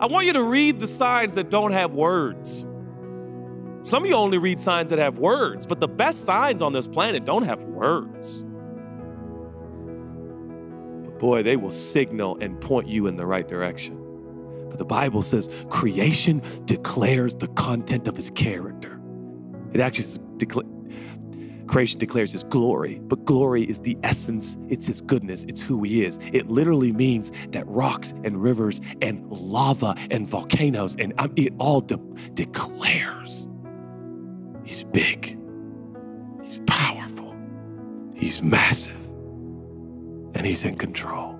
I want you to read the signs that don't have words. Some of you only read signs that have words, but the best signs on this planet don't have words. But boy, they will signal and point you in the right direction. But the Bible says creation declares the content of his character. It actually declares Creation declares his glory, but glory is the essence, it's his goodness, it's who he is. It literally means that rocks and rivers and lava and volcanoes and um, it all de- declares he's big, he's powerful, he's massive, and he's in control.